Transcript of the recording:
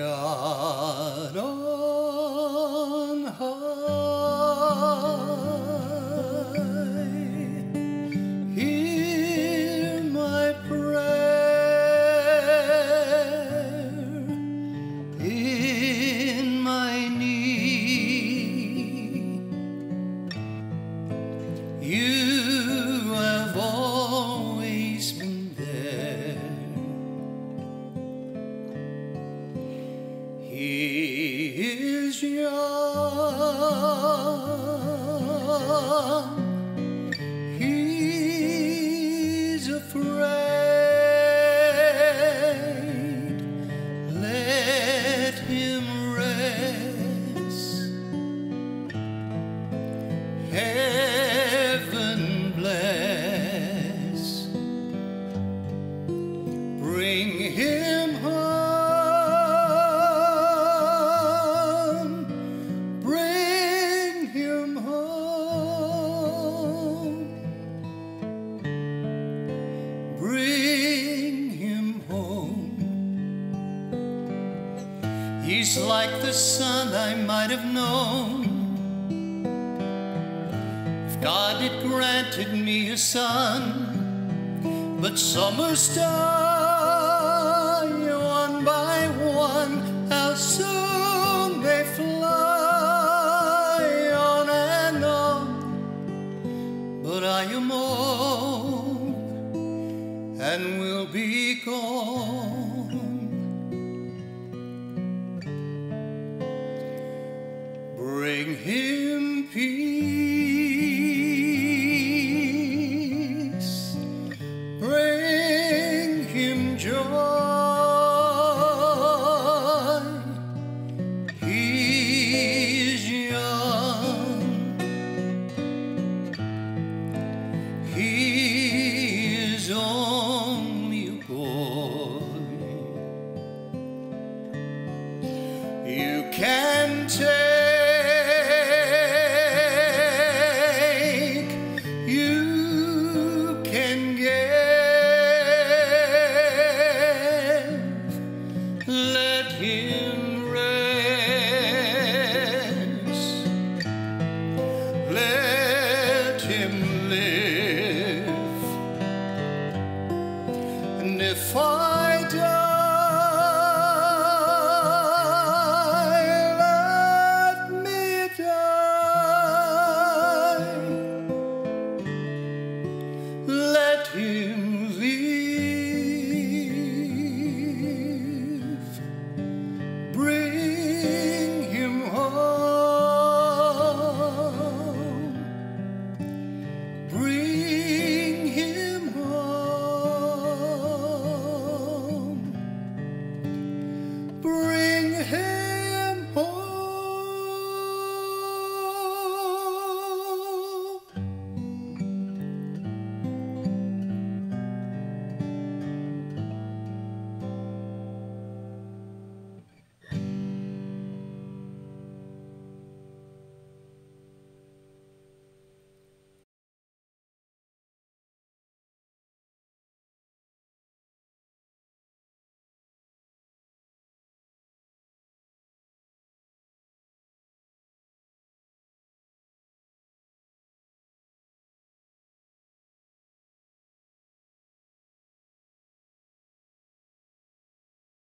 啊。is young. He's afraid. He's like the son I might have known. If God had granted me a son, but summer stars. fall.